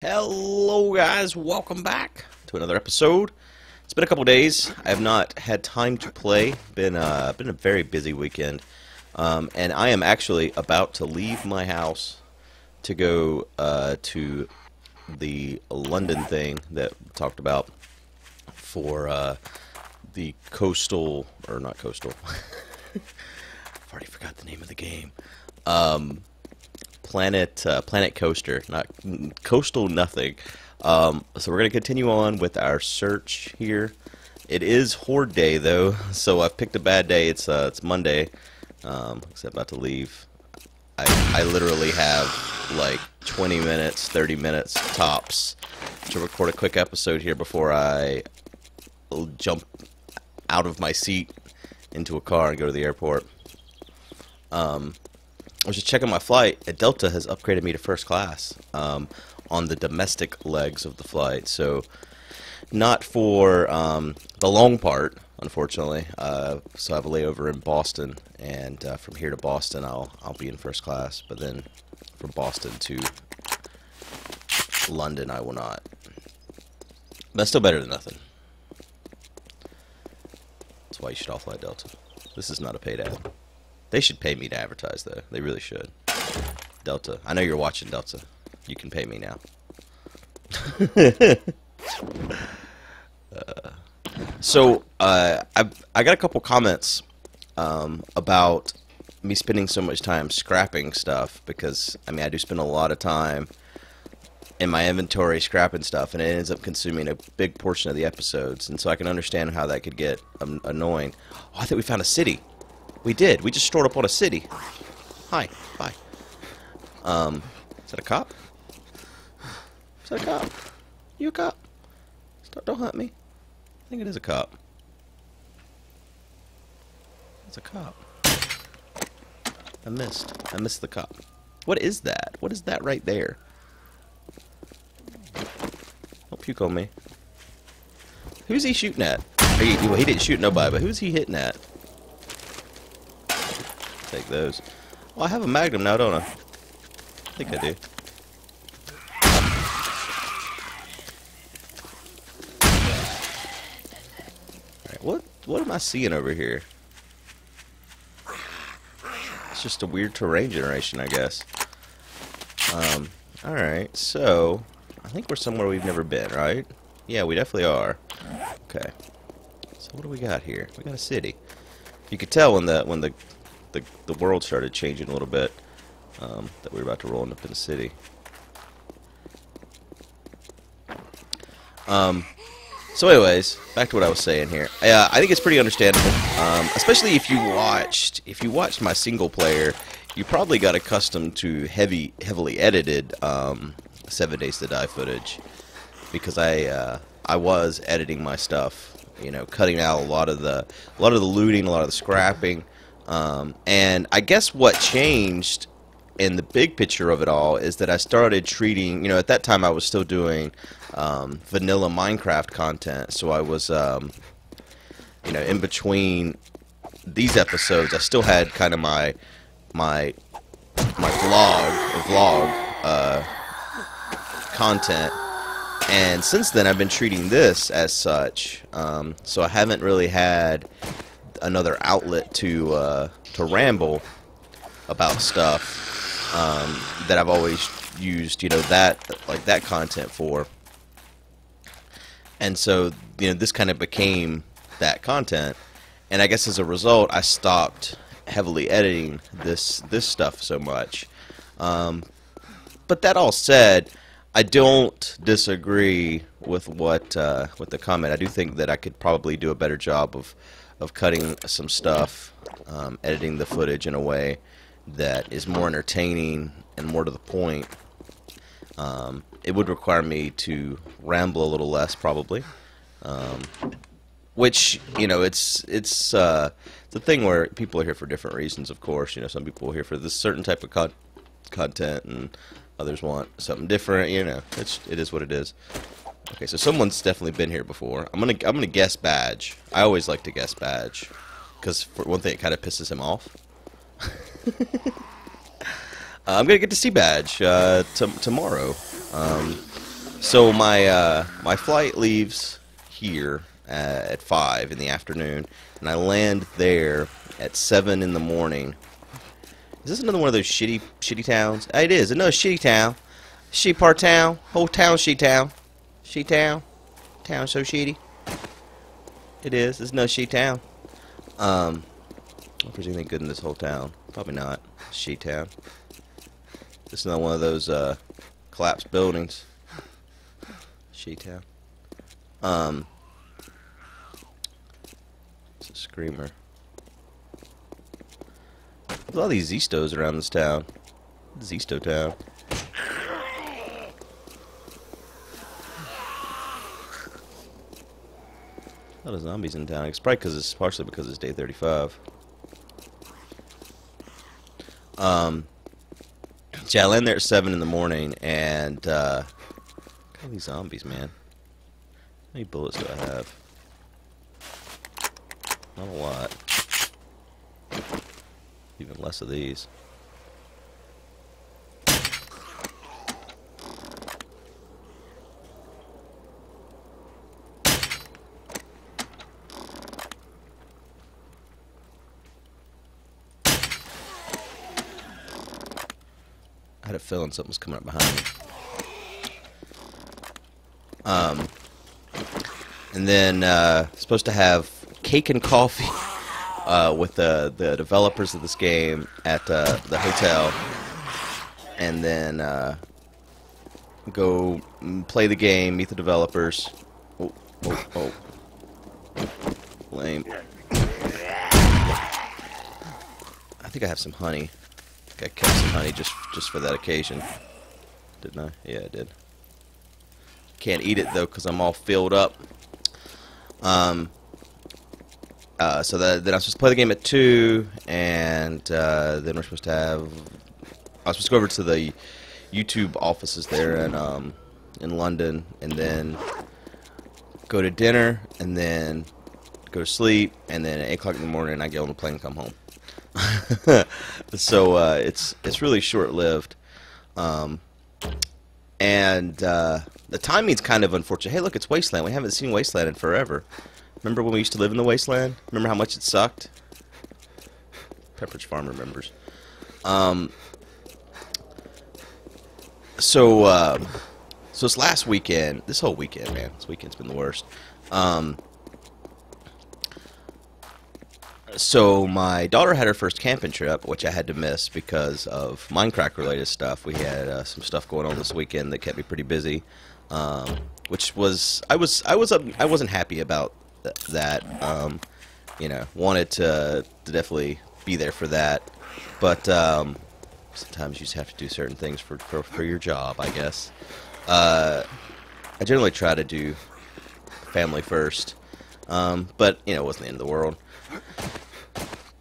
Hello, guys. Welcome back to another episode. It's been a couple days. I have not had time to play. Been uh, been a very busy weekend, um, and I am actually about to leave my house to go uh, to the London thing that we talked about for uh, the coastal or not coastal. I've already forgot the name of the game. Um, Planet uh, Planet Coaster, not Coastal Nothing. Um, so we're gonna continue on with our search here. It is Horde Day though, so I've picked a bad day. It's uh, it's Monday. Um, I'm about to leave. I I literally have like 20 minutes, 30 minutes tops to record a quick episode here before I jump out of my seat into a car and go to the airport. Um, I was just checking my flight. Delta has upgraded me to first class um, on the domestic legs of the flight. So, not for um, the long part, unfortunately. Uh, so I have a layover in Boston, and uh, from here to Boston, I'll I'll be in first class. But then from Boston to London, I will not. That's still better than nothing. That's why you should all fly Delta. This is not a paid ad. They should pay me to advertise, though. They really should. Delta. I know you're watching Delta. You can pay me now. uh, so, uh, I I got a couple comments um, about me spending so much time scrapping stuff because I mean I do spend a lot of time in my inventory scrapping stuff, and it ends up consuming a big portion of the episodes, and so I can understand how that could get um, annoying. Oh, I think we found a city. We did. We just stored up on a city. Hi. Bye. Um, is that a cop? Is that a cop? You a cop? Stop, don't hunt me. I think it is a cop. It's a cop. I missed. I missed the cop. What is that? What is that right there? Don't puke on me. Who's he shooting at? He, well, he didn't shoot nobody, but who's he hitting at? Take those. Well, I have a Magnum now, don't I? I think I do. Alright, what, what am I seeing over here? It's just a weird terrain generation, I guess. Um, alright, so... I think we're somewhere we've never been, right? Yeah, we definitely are. Okay. So what do we got here? We got a city. You could tell when the when the the, the world started changing a little bit. Um, that we were about to roll up in the city. Um, so anyways, back to what I was saying here. Uh, I think it's pretty understandable, um, especially if you watched if you watched my single player. You probably got accustomed to heavy, heavily edited um, Seven Days to Die footage because I uh, I was editing my stuff, you know, cutting out a lot of the a lot of the looting, a lot of the scrapping. Um, and I guess what changed in the big picture of it all is that I started treating, you know, at that time I was still doing um, vanilla Minecraft content, so I was, um, you know, in between these episodes, I still had kind of my my my vlog vlog uh, content, and since then I've been treating this as such. Um, so I haven't really had another outlet to uh, to ramble about stuff um, that I've always used, you know, that like that content for. And so, you know, this kind of became that content. And I guess as a result, I stopped heavily editing this this stuff so much. Um, but that all said, I don't disagree with what uh, with the comment. I do think that I could probably do a better job of of cutting some stuff, um, editing the footage in a way that is more entertaining and more to the point. Um, it would require me to ramble a little less, probably. Um, which you know, it's it's uh, a thing where people are here for different reasons. Of course, you know, some people are here for this certain type of con- content, and others want something different. You know, it's it is what it is. Okay, so someone's definitely been here before. I'm gonna I'm gonna guess Baj. I always like to guess Baj, because for one thing, it kind of pisses him off. uh, I'm gonna get to see Baj uh, tomorrow. Um, So my uh, my flight leaves here at five in the afternoon, and I land there at seven in the morning. Is this another one of those shitty shitty towns? It is another shitty town. Shitty part town. Whole town shitty town. Shitty town. Town so shitty. It is. It's another shitty town. Um, if there's anything good in this whole town. Probably not. Shitty town. This is not one of those uh, collapsed buildings. Shitty town. Um, it's a screamer. There's a lot of these Zestos around this town. Zesto town. A lot of zombies in town. It's probably because it's partially because it's day 35. Um, yeah, I land there at 7 in the morning, and, uh, all these zombies, man. How many bullets do I have? Not a lot. Even less of these. Feeling something was coming up behind me. Um, and then uh, supposed to have cake and coffee uh, with the the developers of this game at uh, the hotel, and then uh, go play the game, meet the developers. Oh, oh, oh. Lame. I think I have some honey. I think I kept some honey just just for that occasion. Didn't I? Yeah, I did. Can't eat it though because I'm all filled up. Um. Uh, so that, then I was supposed to play the game at two, and uh, then we're supposed to have. I was supposed to go over to the YouTube offices there in um, in London, and then go to dinner, and then go to sleep, and then at eight o'clock in the morning I get on the plane and come home. so uh, it's it's really short lived, um, and uh, the timing's kind of unfortunate. Hey, look, it's Wasteland. We haven't seen Wasteland in forever. Remember when we used to live in the Wasteland? Remember how much it sucked? Pepperidge Farm remembers. Um, so, uh, so this last weekend, this whole weekend, man, this weekend's been the worst. Um, so my daughter had her first camping trip, which I had to miss because of Minecraft related stuff. We had uh, some stuff going on this weekend that kept me pretty busy, um, which was I was I was I wasn't happy about th that. Um, you know, wanted to, to definitely be there for that, but um, sometimes you just have to do certain things for for, for your job, I guess. Uh, I generally try to do family first, um, but you know, it wasn't the end of the world.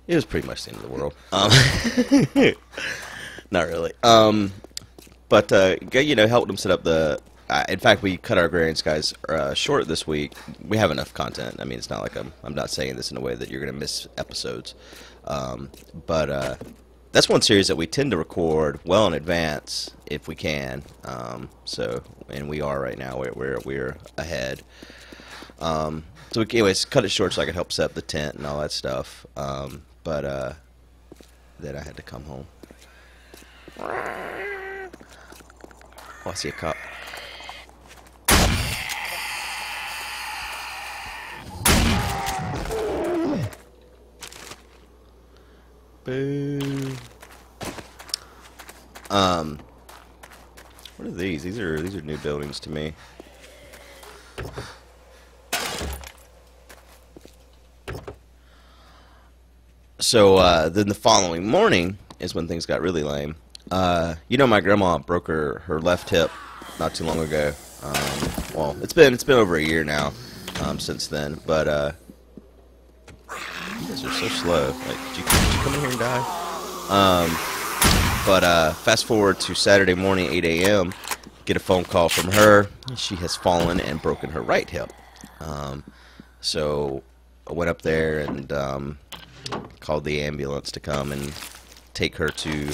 It was pretty much the end of the world. Um, not really. Um, but uh, you know, helped them set up the. Uh, in fact, we cut our agrarian skies uh, short this week. We have enough content. I mean, it's not like I'm. I'm not saying this in a way that you're going to miss episodes. Um, but uh, that's one series that we tend to record well in advance if we can. Um, so, and we are right now. We're we're, we're ahead. Um, so, we, anyways, cut it short so I could help set up the tent and all that stuff. Um, but uh, then I had to come home. Oh, I see a cop. Boo. Um, what are these? These are these are new buildings to me. So uh, then the following morning is when things got really lame. Uh, you know, my grandma broke her, her left hip not too long ago. Um, well, it's been it's been over a year now um, since then. But uh, you guys are so slow. Like, did you, did you come in here and die? Um, but uh, fast forward to Saturday morning, 8 a.m. Get a phone call from her. She has fallen and broken her right hip. Um, so I went up there and um, called the ambulance to come and take her to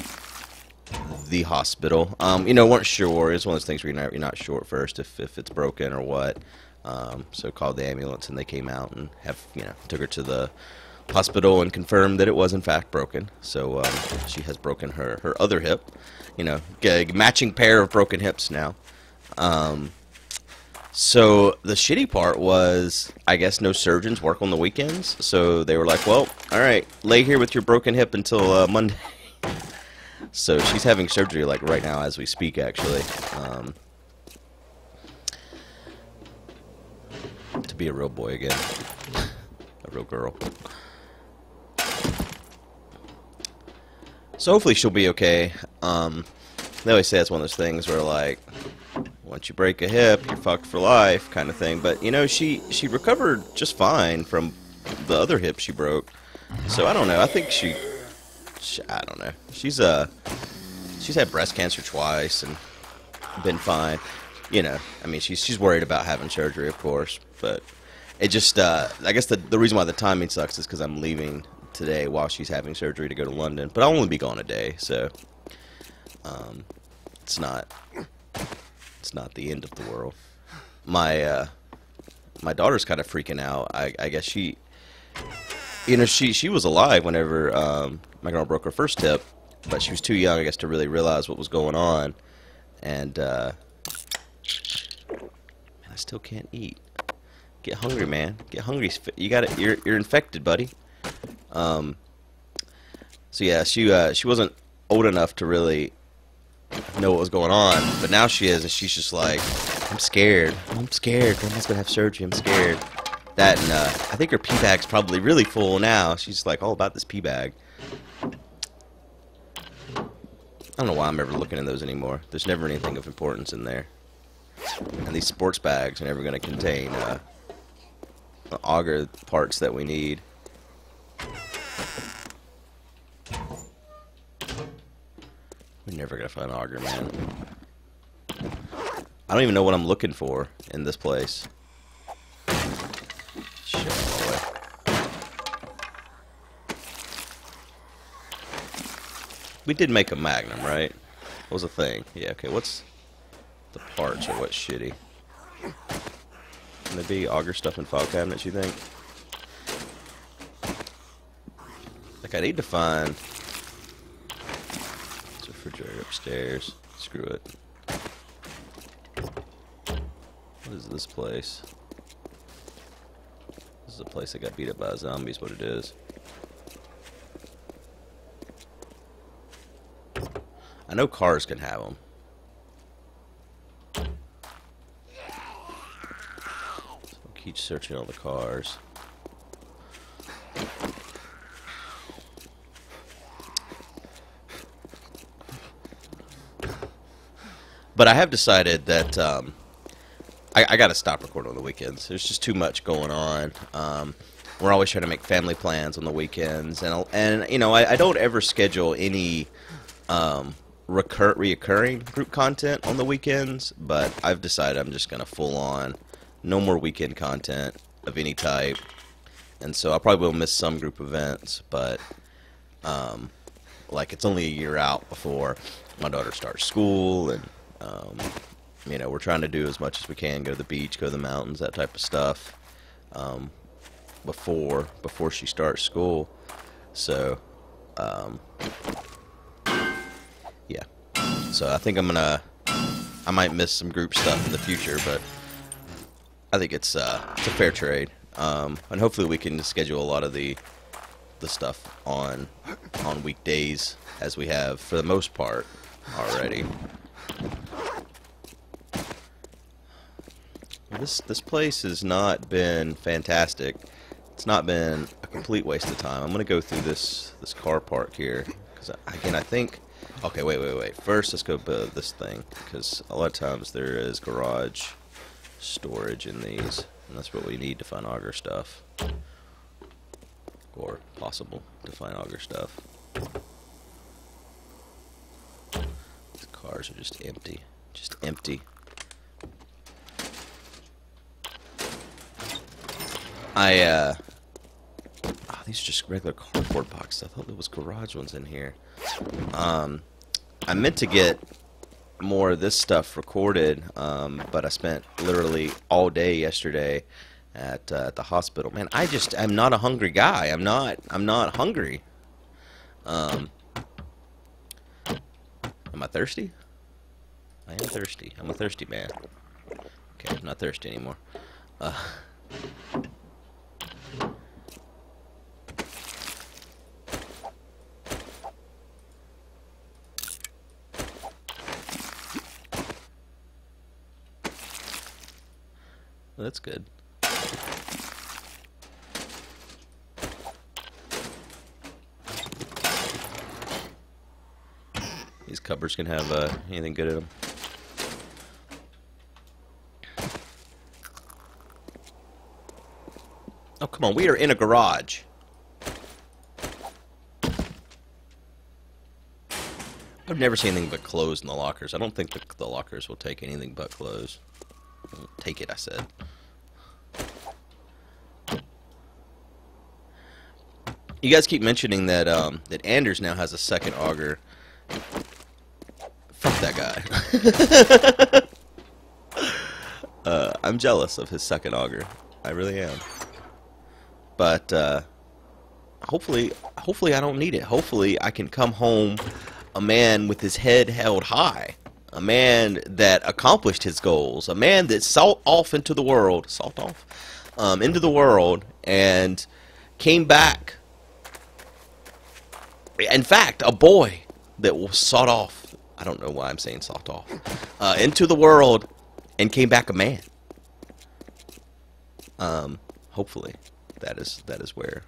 the hospital. Um, you know, weren't sure. It's one of those things where you're not, you're not sure at first if, if it's broken or what. Um, so called the ambulance and they came out and have you know took her to the hospital and confirmed that it was in fact broken. So um, she has broken her her other hip. You know, matching pair of broken hips now. Um, so the shitty part was, I guess no surgeons work on the weekends. So they were like, "Well, all right, lay here with your broken hip until uh, Monday." so she's having surgery like right now as we speak, actually. Um, to be a real boy again, a real girl. So hopefully she'll be okay. Um, they always say it's one of those things where like once you break a hip, you're fucked for life, kind of thing. But you know, she she recovered just fine from the other hip she broke. So I don't know. I think she, she I don't know. She's uh she's had breast cancer twice and been fine. You know, I mean, she's she's worried about having surgery, of course, but it just uh, I guess the the reason why the timing sucks is because I'm leaving today while she's having surgery to go to London, but I'll only be gone a day, so um, it's not it's not the end of the world. My uh, my daughter's kind of freaking out. I, I guess she, you know, she she was alive whenever um, my girl broke her first hip, but she was too young, I guess, to really realize what was going on. And uh, man, I still can't eat. Get hungry, man. Get hungry. You got it. You're you're infected, buddy. Um. So yeah, she uh, she wasn't old enough to really know what was going on, but now she is, and she's just like, I'm scared. I'm scared. Grandma's gonna have surgery. I'm scared. That and uh, I think her pee bag's probably really full now. She's like all about this pee bag. I don't know why I'm ever looking in those anymore. There's never anything of importance in there. And these sports bags are never going to contain uh, the auger parts that we need. We're never to find auger, man. I don't even know what I'm looking for in this place. We did make a Magnum, right? What was the thing? Yeah, okay, what's the parts or what's shitty? Can there be auger stuff in file cabinets, you think? Like, I need to find... Refrigerator upstairs. Screw it. What is this place? This is a place that got beat up by zombies, what it is. I know cars can have them. So keep searching all the cars. But I have decided that um, I, I got to stop recording on the weekends. There's just too much going on. Um, we're always trying to make family plans on the weekends, and and you know I, I don't ever schedule any um, recur reoccurring group content on the weekends, but I've decided I'm just gonna full on, no more weekend content of any type, and so I probably will miss some group events, but um, like it's only a year out before my daughter starts school, and um, you know we're trying to do as much as we can, go to the beach, go to the mountains, that type of stuff, um, before before she starts school, so. Um, yeah. So I think I'm gonna. I might miss some group stuff in the future, but I think it's uh, it's a fair trade, um, and hopefully we can schedule a lot of the the stuff on on weekdays as we have for the most part already. This this place has not been fantastic. It's not been a complete waste of time. I'm gonna go through this this car park here because again I think Okay, wait, wait, wait. First, let's go build this thing, because a lot of times there is garage storage in these, and that's what we need to find auger stuff. Or possible to find auger stuff. The cars are just empty. Just empty. I, uh... Oh, these are just regular cardboard boxes. I thought there was garage ones in here. Um, I meant to get more of this stuff recorded, um, but I spent literally all day yesterday at, uh, at the hospital. Man, I just I'm not a hungry guy. I'm not I'm not hungry. Um, am I thirsty? I am thirsty. I'm a thirsty man. Okay, I'm not thirsty anymore. Uh, that's good. These cupboards can have uh, anything good in them. Oh, come on. We are in a garage. I've never seen anything but clothes in the lockers. I don't think the, the lockers will take anything but clothes. Take it, I said. You guys keep mentioning that um, that Anderz now has a second auger. Fuck that guy. uh, I'm jealous of his second auger. I really am. But uh, hopefully, hopefully I don't need it. Hopefully I can come home a man with his head held high, a man that accomplished his goals, a man that salt off into the world, salt off, um, into the world, and came back. In fact, a boy that was sought off. I don't know why I'm saying sought off uh, into the world, and came back a man. Um, hopefully that is that is where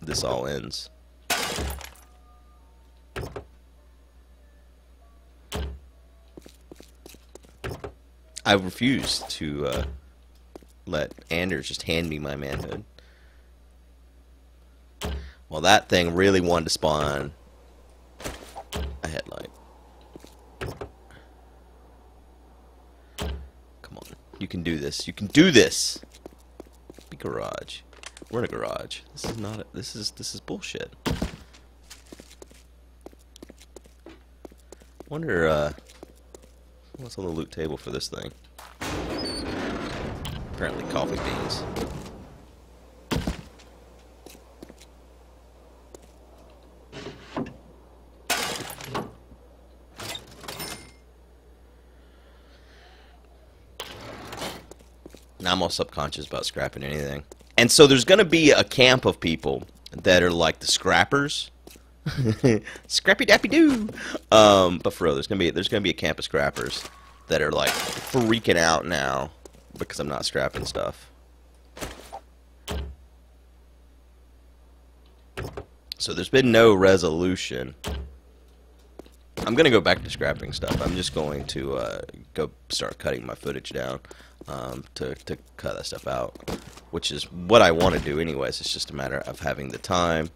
this all ends. I refuse to uh, let Anderz just hand me my manhood. Well, that thing really wanted to spawn a headlight. Come on. You can do this. You can do this! Be garage. We're in a garage. This is not. A, this is this is bullshit. Wonder uh, what's on the loot table for this thing. Apparently, coffee beans. I'm all subconscious about scrapping anything. And so there's going to be a camp of people that are like the scrappers. Scrappy dappy doo. Um, but for real, there's gonna be there's gonna be a camp of scrappers that are like freaking out now because I'm not scrapping stuff. So there's been no resolution. I'm gonna go back to scrapping stuff. I'm just going to uh, go start cutting my footage down um, to to cut that stuff out, which is what I want to do anyways. It's just a matter of having the time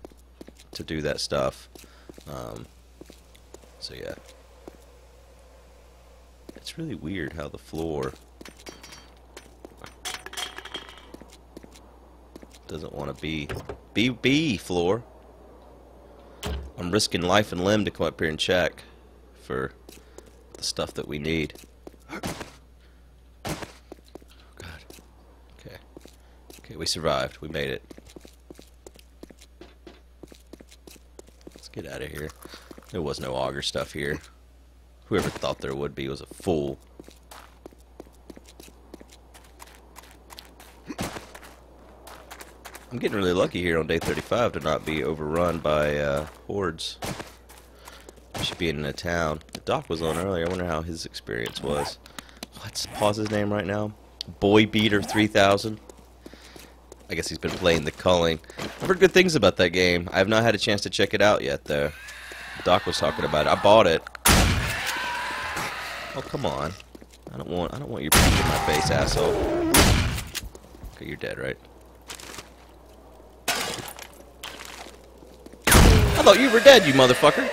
to do that stuff. Um, so yeah, it's really weird how the floor doesn't want to be be be floor. I'm risking life and limb to come up here and check for the stuff that we need. Oh God. Okay. Okay, we survived. We made it. Let's get out of here. There was no auger stuff here. Whoever thought there would be was a fool. I'm getting really lucky here on day 35 to not be overrun by uh, hordes. Should be in a town. The doc was on earlier. I wonder how his experience was. Let's pause his name right now. Boy Beater 3000. I guess he's been playing the culling. I've heard good things about that game. I have not had a chance to check it out yet, though. Doc was talking about it. I bought it. Oh come on! I don't want. I don't want your peek in my face, asshole. Okay, you're dead, right? I thought you were dead, you motherfucker.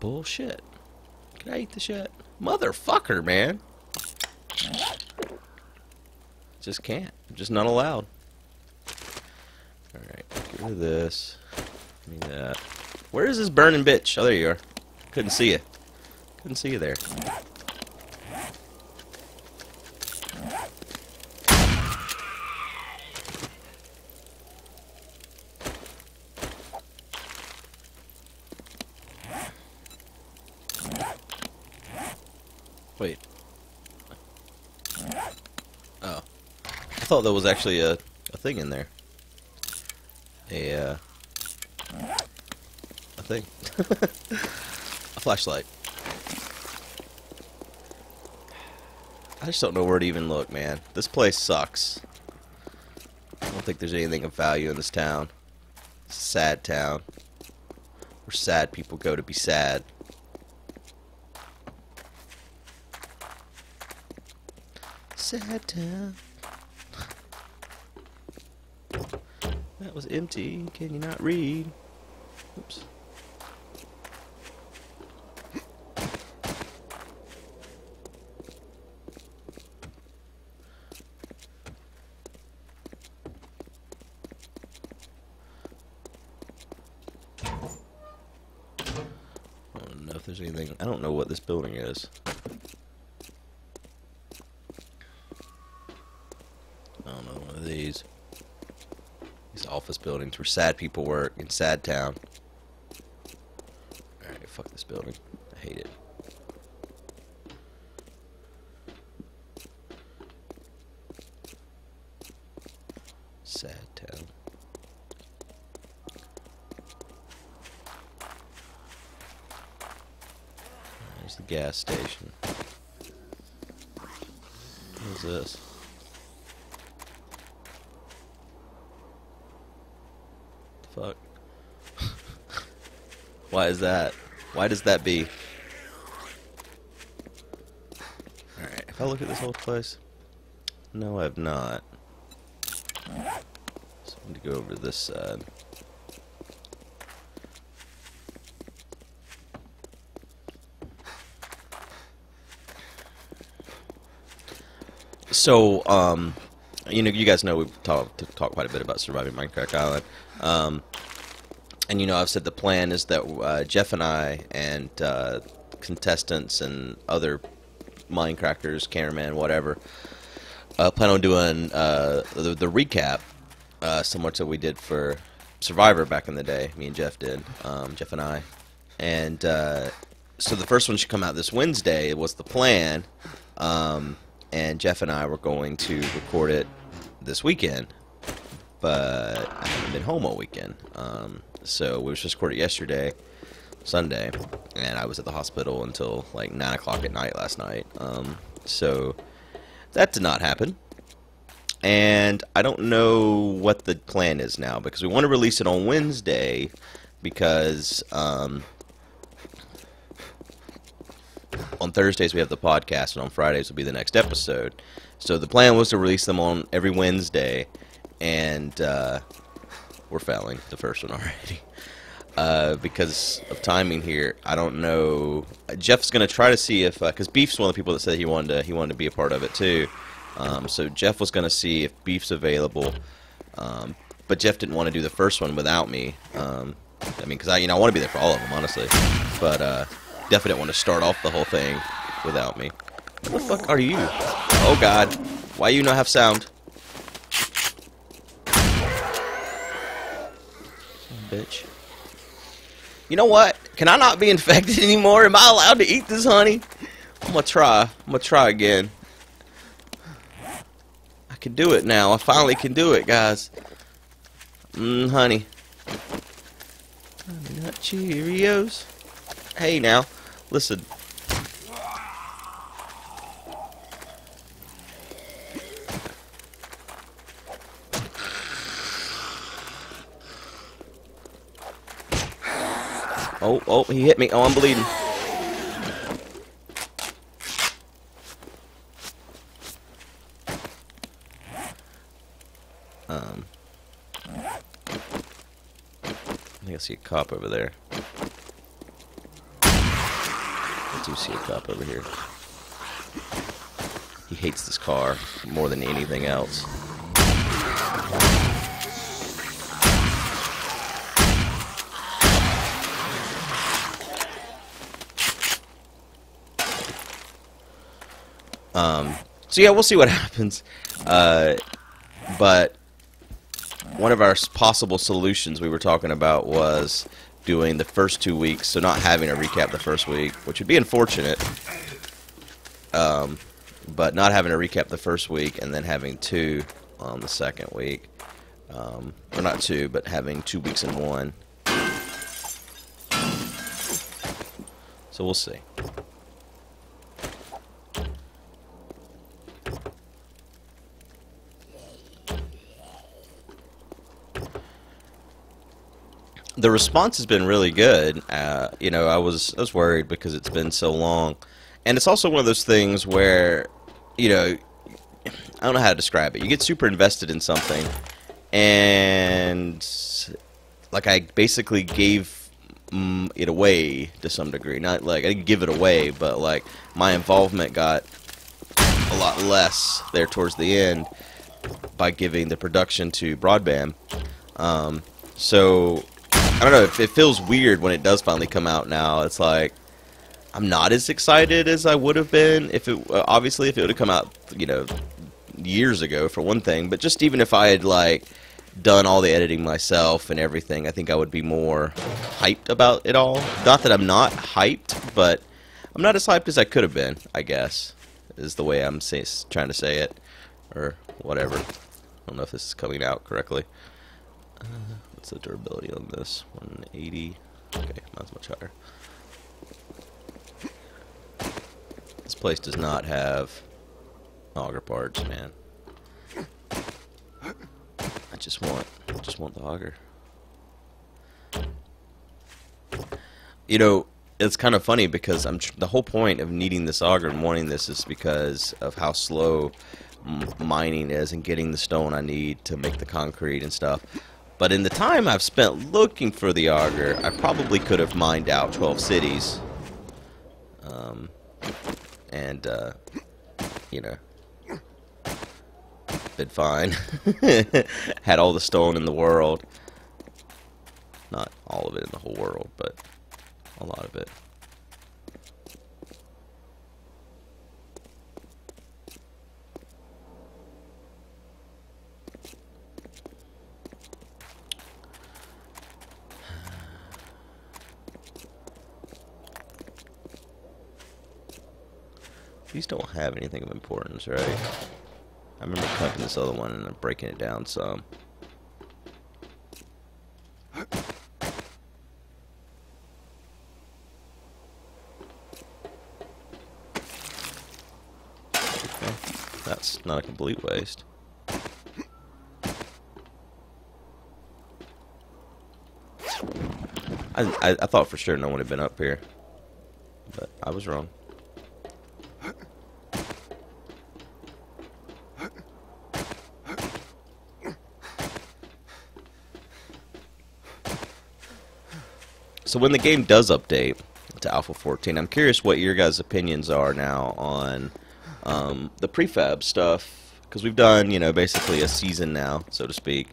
Bullshit. Can I eat the shit? Motherfucker, man. Just can't. I'm just not allowed. Alright, get rid of this. Give me that. Where is this burning bitch? Oh, there you are. Couldn't see you. Couldn't see you there. Wait. Oh. I thought there was actually a, a thing in there. A, uh, a thing. a flashlight. I just don't know where to even look, man. This place sucks. I don't think there's anything of value in this town. It's a sad town. Where sad people go to be sad. Sad town. That was empty. Can you not read? Oops. I don't know if there's anything. I don't know what this building is. I don't know one of these. These office buildings where sad people work in sad town. Alright, fuck this building. I hate it. Sad town. There's the gas station. What is this? Fuck. Why is that? Why does that be? Alright, if I look at this whole place. No, I've not. So I'm going to go over to this side. So, um, you know, you guys know we've talked talked quite a bit about surviving Minecraft Island, um, and you know, I've said the plan is that uh, Jeff and I and uh, contestants and other Minecrafters, cameraman, whatever, uh, plan on doing uh, the, the recap, uh, similar to what we did for Survivor back in the day. Me and Jeff did, um, Jeff and I, and uh, so the first one should come out this Wednesday. Was the plan. Um, and Jeff and I were going to record it this weekend, but I haven't been home all weekend. Um, so we was just recorded yesterday, Sunday, and I was at the hospital until like nine o'clock at night last night. Um, so that did not happen. And I don't know what the plan is now because we want to release it on Wednesday because um, on Thursdays we have the podcast, and on Fridays will be the next episode. So the plan was to release them on every Wednesday, and uh, we're failing the first one already uh, because of timing here. I don't know. Jeff's gonna try to see if because uh, Beef's one of the people that said he wanted to he wanted to be a part of it too. Um, so Jeff was gonna see if Beef's available, um, but Jeff didn't want to do the first one without me. Um, I mean, because I you know I want to be there for all of them honestly, but. Uh, definitely want to start off the whole thing without me. What the fuck are you? Oh god. Why you not have sound? Bitch. You know what? Can I not be infected anymore? Am I allowed to eat this honey? I'm gonna try. I'm gonna try again. I can do it now. I finally can do it, guys. Mmm, honey. Honey Nut Cheerios. Hey, now. Listen. Oh, oh, he hit me. Oh, I'm bleeding. Um. I think I see a cop over there. I do see a cop over here. He hates this car more than anything else. Um, so yeah, we'll see what happens. Uh, but one of our possible solutions we were talking about was doing the first two weeks, so not having a recap the first week, which would be unfortunate. Um, but not having a recap the first week and then having two on the second week. Um, or not two, but having two weeks in one. So we'll see. The response has been really good. Uh, you know, I was I was worried because it's been so long, and it's also one of those things where, you know, I don't know how to describe it. You get super invested in something, and like I basically gave it away to some degree. Not like I didn't give it away, but like my involvement got a lot less there towards the end by giving the production to broadband. Um, so I don't know. It, it feels weird when it does finally come out now. It's like I'm not as excited as I would have been if it uh, obviously if it would have come out, you know, years ago for one thing. But just even if I had like done all the editing myself and everything, I think I would be more hyped about it all. Not that I'm not hyped, but I'm not as hyped as I could have been. I guess is the way I'm say, trying to say it, or whatever. I don't know if this is coming out correctly. Uh, What's the durability on this? 180. Okay, not much higher. This place does not have auger parts, man. I just want, I just want the auger. You know, it's kind of funny because I'm the whole point of needing this auger and wanting this is because of how slow mining is and getting the stone I need to make the concrete and stuff. But in the time I've spent looking for the auger, I probably could have mined out 12 cities. Um, and, uh, you know, been fine. Had all the stone in the world. Not all of it in the whole world, but a lot of it. These don't have anything of importance, right? I remember cutting this other one and breaking it down some. Okay. That's not a complete waste. I, I, I thought for sure no one had been up here, but I was wrong. So when the game does update to Alpha 14, I'm curious what your guys' opinions are now on um, the prefab stuff, because we've done, you know, basically a season now, so to speak,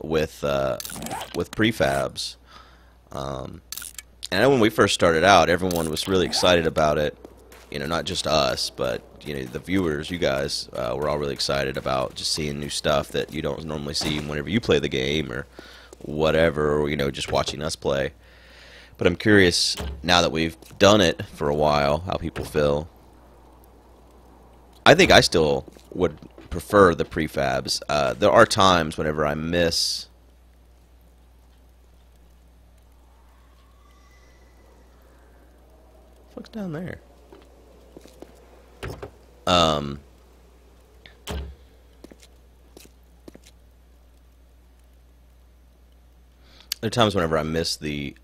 with uh, with prefabs. Um, and I know when we first started out, everyone was really excited about it. You know, not just us, but you know the viewers, you guys, uh, were all really excited about just seeing new stuff that you don't normally see whenever you play the game or whatever, or you know, just watching us play. But I'm curious, now that we've done it for a while, how people feel. I think I still would prefer the prefabs. Uh, there are times whenever I miss... What's down there? Um... There are times whenever I miss the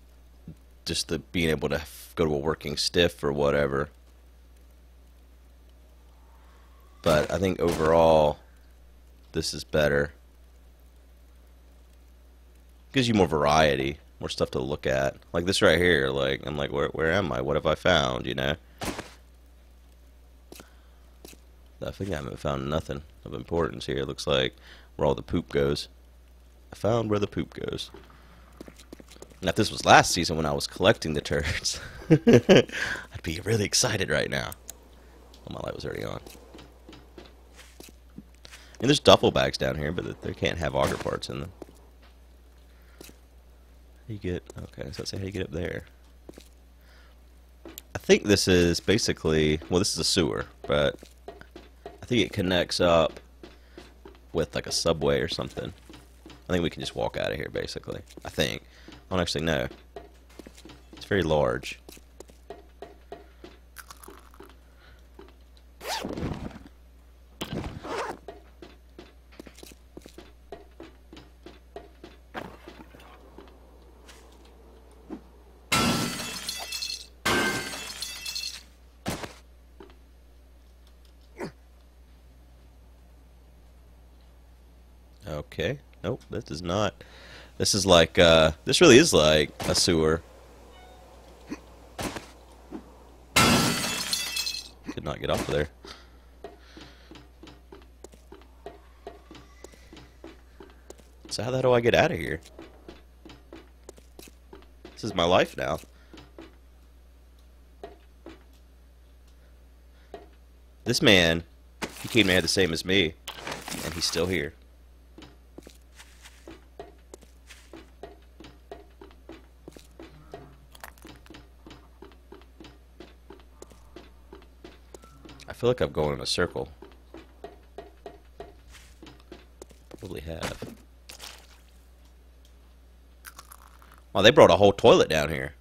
just the being able to go to a working stiff or whatever. But I think overall, this is better. Gives you more variety, more stuff to look at. Like this right here, like I'm like, where where am I? What have I found? You know. I think I haven't found nothing of importance here. It looks like where all the poop goes. I found where the poop goes. Now, if this was last season when I was collecting the turds, I'd be really excited right now. Oh, my light was already on. And there's duffel bags down here, but they can't have auger parts in them. How you get... Okay, so let's see how you get up there. I think this is basically... Well, this is a sewer, but... I think it connects up with like a subway or something. I think we can just walk out of here, basically. I think. Don't actually know. It's very large. Okay. Nope, this is not. This is like, uh, this really is like a sewer. Could not get off of there. So how the hell do I get out of here? This is my life now. This man, he came in the same as me, and he's still here. Feel like I'm going in a circle. Probably have. Wow, they brought a whole toilet down here.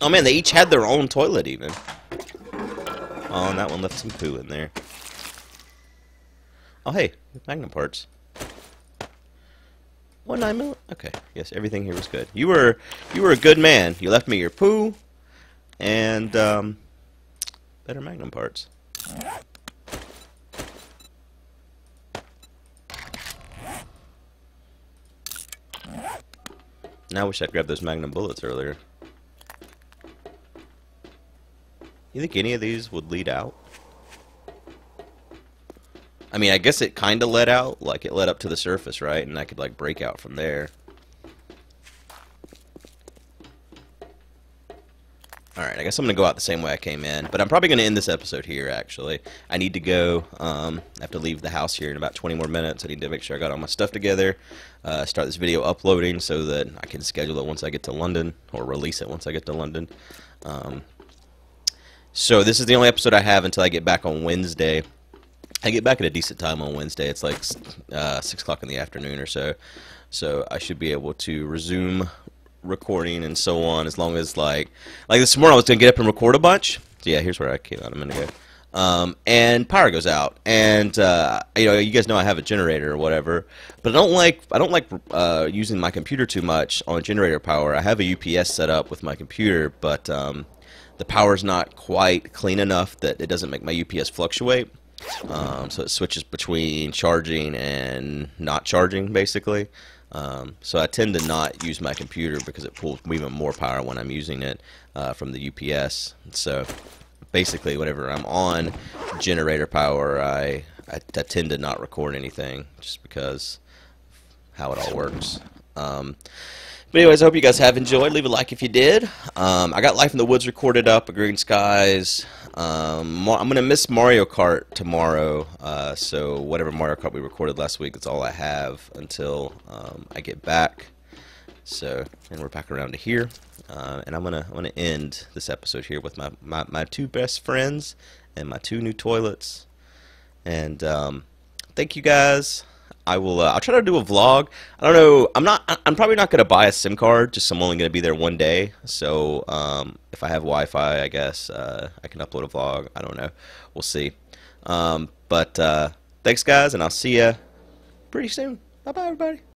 Oh man, they each had their own toilet even. Oh, and that one left some poo in there. Oh hey, magnum parts. Nine mil. Okay. Yes, everything here was good. You were you were a good man. You left me your poo, and um, better Magnum parts. Now I wish I'd grabbed those Magnum bullets earlier. You think any of these would lead out? I mean, I guess it kind of let out, like it led up to the surface, right? And I could like break out from there. Alright, I guess I'm going to go out the same way I came in. But I'm probably going to end this episode here, actually. I need to go. Um, I have to leave the house here in about 20 more minutes. I need to make sure I got all my stuff together. Uh, start this video uploading so that I can schedule it once I get to London. Or release it once I get to London. Um, so this is the only episode I have until I get back on Wednesday. I get back at a decent time on Wednesday. It's like uh, six o'clock in the afternoon or so, so I should be able to resume recording and so on. As long as like like this morning, I was gonna get up and record a bunch. So yeah, here's where I came out a minute ago. Um, and power goes out, and uh, you know, you guys know I have a generator or whatever, but I don't like I don't like uh, using my computer too much on generator power. I have a UPS set up with my computer, but um, the power's not quite clean enough that it doesn't make my UPS fluctuate. Um, so it switches between charging and not charging, basically. Um, so I tend to not use my computer because it pulls even more power when I'm using it uh, from the UPS. So basically, whenever I'm on generator power, I, I, I tend to not record anything just because how it all works. Um, but anyways, I hope you guys have enjoyed. Leave a like if you did. Um, I got Life in the Woods recorded up, Green Skies. Um, I'm going to miss Mario Kart tomorrow, uh, so whatever Mario Kart we recorded last week, that's all I have until um, I get back. So, and we're back around to here. Uh, and I'm gonna I'm gonna end this episode here with my, my, my two best friends and my two new toilets. And um, thank you guys. I will. Uh, I'll try to do a vlog. I don't know. I'm not. I'm probably not going to buy a SIM card. Just I'm only going to be there one day. So um, if I have Wi-Fi, I guess uh, I can upload a vlog. I don't know. We'll see. Um, but uh, thanks, guys, and I'll see you pretty soon. Bye, bye, everybody.